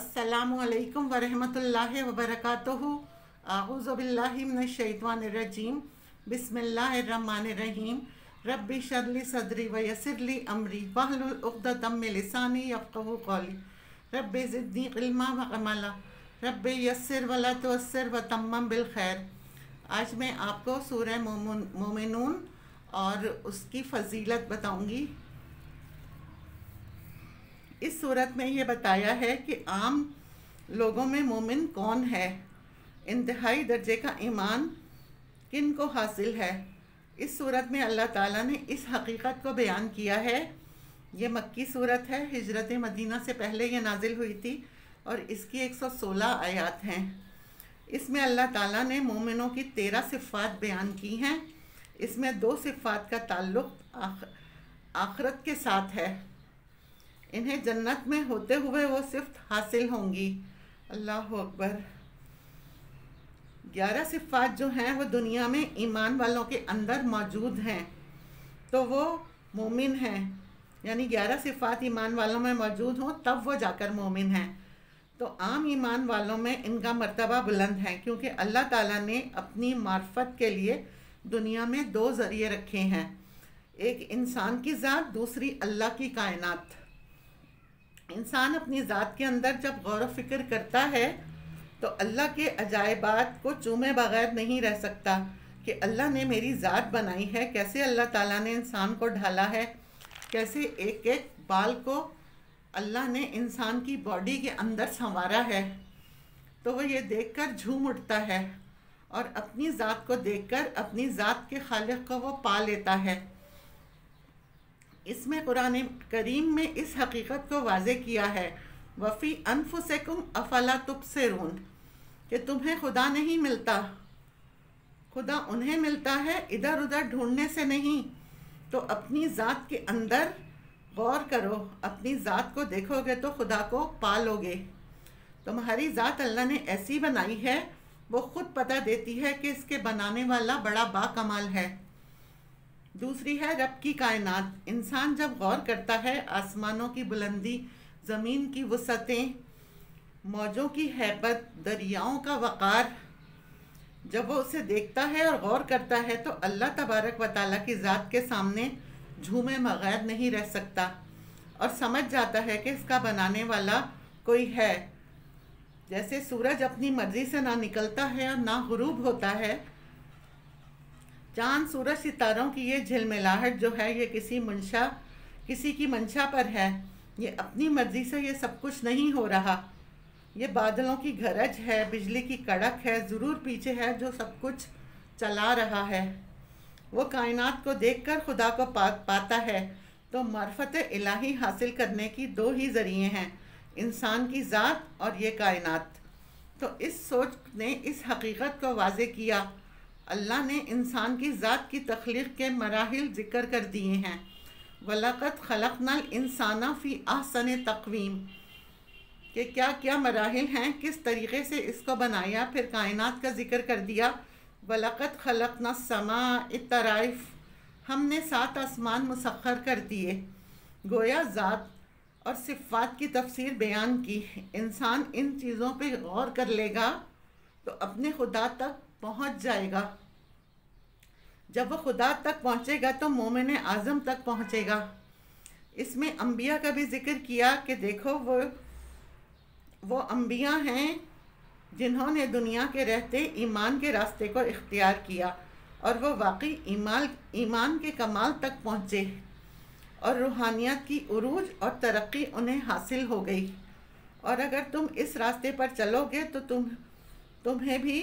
असलकम वरहमतुल्लाहि वबरकातुहु आऊज़बिल्लिमिनशैतानिर्रजीम बिस्मिल्लाहिर्रहमानिर्रहीम रब्बि शरली सदरी वयसरली अमरी मिन लिसानी यफ़क़हू क़ौली व अमला रब्बि यस्सिर वला तुअस्सिर व तम्मम बिल खैर आज मैं आपको सूरह मोमिनून और उसकी फ़जीलत बताऊँगी इस सूरत में ये बताया है कि आम लोगों में मोमिन कौन है? इंतहाई दर्जे का ईमान किन को हासिल है? इस सूरत में अल्लाह ताला ने इस हकीकत को बयान किया है। ये मक्की सूरत है हिजरत मदीना से पहले ये नाजिल हुई थी और इसकी 116 आयात हैं। इसमें अल्लाह ताला ने मोमिनों की तेरह सिफ़ात बयान की हैं। इसमें दो सिफ़ात का ताल्लुक़ आख, आखरत के साथ है। इन्हें जन्नत में होते हुए वो सिफ्त हासिल होंगी। अल्लाह अकबर। ग्यारह सिफ़ात जो हैं, वो दुनिया में ईमान वालों के अंदर मौजूद हैं। तो वो मोमिन हैं। यानी ग्यारह सिफ़ात ईमान वालों में मौजूद हों, तब वो जाकर मोमिन हैं। तो आम ईमान वालों में इनका मर्तबा बुलंद है, क्योंकि अल्लाह ताला ने अपनी मार्फत के लिए दुनिया में दो ज़रिए रखे हैं। एक इंसान की ज़ात, दूसरी अल्लाह की कायनात। इंसान अपनी ज़ात के अंदर जब गौर फ़िक्र करता है तो अल्लाह के अजायबात को चूमे बगैर नहीं रह सकता कि अल्लाह ने मेरी ज़ात बनाई है। कैसे अल्लाह ताला ने इंसान को ढाला है? कैसे एक एक बाल को अल्लाह ने इंसान की बॉडी के अंदर संवारा है? तो वो ये देखकर झूम उठता है और अपनी ज़ात को देखकर अपनी ज़ात के खालिक को वो पा लेता है। इसमें कुरान करीम में इस हकीकत को वाजे किया है। वफ़ी अनफ अनफुसकुम अफला तुब से रून कि तुम्हें खुदा नहीं मिलता। खुदा उन्हें मिलता है इधर उधर ढूँढने से नहीं। तो अपनी ज़ात के अंदर गौर करो। अपनी ज़ात को देखोगे तो खुदा को पालोगे। तुम्हारी ज़ात अल्लाह ने ऐसी बनाई है, वो ख़ुद पता देती है कि इसके बनाने वाला बड़ा बाकमाल है। दूसरी है रब की कायनात। इंसान जब गौर करता है, आसमानों की बुलंदी, ज़मीन की वसतें, मौजों की हैबत, दरियाओं का वक़ार, जब वो उसे देखता है और गौर करता है तो अल्लाह तबारक व ताली की ज़ात के सामने झूमे बगैर नहीं रह सकता। और समझ जाता है कि इसका बनाने वाला कोई है। जैसे सूरज अपनी मर्ज़ी से ना निकलता है और ना गुरूब होता है चाँद सूरज सितारों की ये झिलमिलाहट जो है ये किसी मंशा किसी की मंशा पर है। ये अपनी मर्ज़ी से ये सब कुछ नहीं हो रहा। ये बादलों की गरज है बिजली की कड़क है ज़रूर पीछे है जो सब कुछ चला रहा है। वो कायनात को देखकर खुदा को पा, पाता है। तो मरफत इलाही हासिल करने की दो ही ज़रिए हैं इंसान की ज़ात और ये कायनात। तो इस सोच ने इस हकीकत को वाजे किया अल्लाह ने इंसान की ज़ात की तख्लीक के मराहल ज़िक्र कर दिए हैं। वलकत खलकनल इंसाना फ़ी आसन तकवीम। कि क्या क्या मराहल हैं? किस तरीके से इसको बनाया? फिर कायनात का ज़िक्र कर दिया। वलकत खलकना समा इतराइफ हमने सात आसमान मुसखर कर दिए। गोया ज़ात और सिफ़ात की तफसीर बयान की। इंसान इन चीज़ों पे गौर कर लेगा तो अपने खुदा तक पहुँच जाएगा। जब वो खुदा तक पहुँचेगा तो मोमिन आज़म तक पहुँचेगा। इसमें अम्बिया का भी ज़िक्र किया कि देखो वो वो अम्बिया हैं जिन्होंने दुनिया के रहते ईमान के रास्ते को इख्तियार किया और वो वाकई ईमान ईमान के कमाल तक पहुँचे और रूहानियत की उरूज और तरक्की उन्हें हासिल हो गई। और अगर तुम इस रास्ते पर चलोगे तो तुम, तुम्हें भी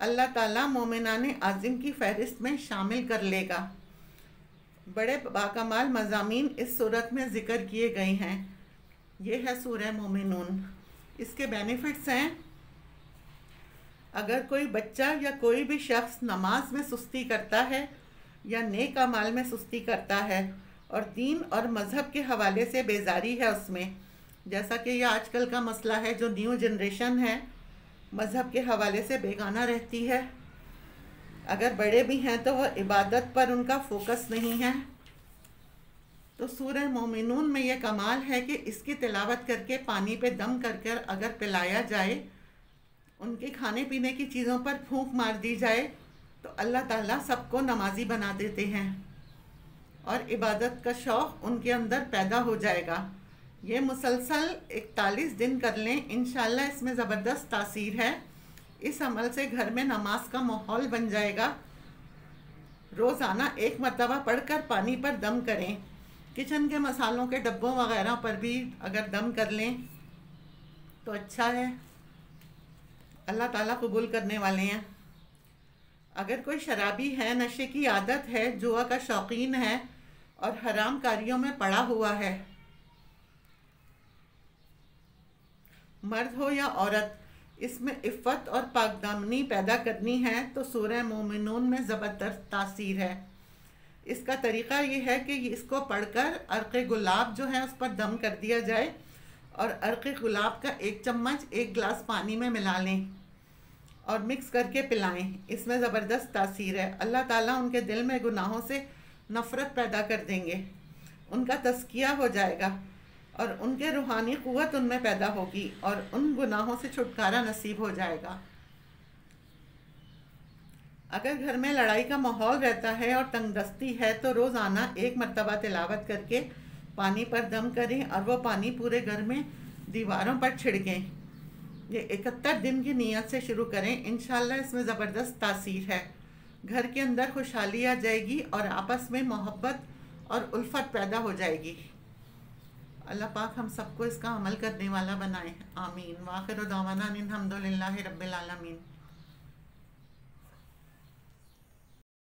अल्लाह ताला मोमिनान आज़िम की फ़हरिस्त में शामिल कर लेगा। बड़े बाकमाल मजामी इस सूरत में ज़िक्र किए गए हैं। ये है सूर मोमिनून। इसके बेनिफिट्स हैं। अगर कोई बच्चा या कोई भी शख्स नमाज़ में सुस्ती करता है या नेक अमाल में सुस्ती करता है और दीन और मज़हब के हवाले से बेजारी है उसमें, जैसा कि यह आजकल का मसला है जो न्यू जनरेशन है मज़हब के हवाले से बेगाना रहती है। अगर बड़े भी हैं तो वह इबादत पर उनका फोकस नहीं है। तो सूरह मोमिनून में यह कमाल है कि इसकी तिलावत करके पानी पे दम कर कर अगर पिलाया जाए, उनके खाने पीने की चीज़ों पर फूंक मार दी जाए तो अल्लाह ताला सबको नमाजी बना देते हैं और इबादत का शौक़ उनके अंदर पैदा हो जाएगा। ये मुसलसल इकतालीस दिन कर लें। इन इसमें ज़बरदस्त तासीर है। इस अमल से घर में नमाज़ का माहौल बन जाएगा। रोज़ाना एक मरतबा पढ़कर पानी पर दम करें। किचन के मसालों के डब्बों वगैरह पर भी अगर दम कर लें तो अच्छा है। अल्लाह ताला कबूल करने वाले हैं। अगर कोई शराबी है, नशे की आदत है, जुआ का शौकीन है और हराम कारियों में पड़ा हुआ है मर्द हो या औरत, इसमें इफ़्फ़त और पाकदामनी पैदा करनी है तो सूरह मोमिनून में ज़बरदस्त तासीर है। इसका तरीक़ा ये है कि इसको पढ़कर अर्क़ गुलाब जो है उस पर दम कर दिया जाए और अर्क़ गुलाब का एक चम्मच, एक गिलास पानी में मिला लें और मिक्स करके पिलाएँ। इसमें ज़बरदस्त तासीर है। अल्लाह ताला उनके दिल में गुनाहों से नफ़रत पैदा कर देंगे। उनका तस्किया हो जाएगा। और उनके रूहानी क़वत उनमें पैदा होगी और उन गुनाहों से छुटकारा नसीब हो जाएगा। अगर घर में लड़ाई का माहौल रहता है और तंगदस्ती है तो रोज़ाना एक मरतबा तिलावत करके पानी पर दम करें और वो पानी पूरे घर में दीवारों पर छिड़कें। ये इकहत्तर दिन की नीयत से शुरू करें। इन इसमें ज़बरदस्त तासीर है। घर के अंदर खुशहाली आ जाएगी और आपस में मोहब्बत और उल्फत पैदा हो जाएगी। अल्लाह पाक हम सबको इसका अमल करने वाला बनाए। आमीन। वाखिर दावाना हमदुल्ला रबालमीन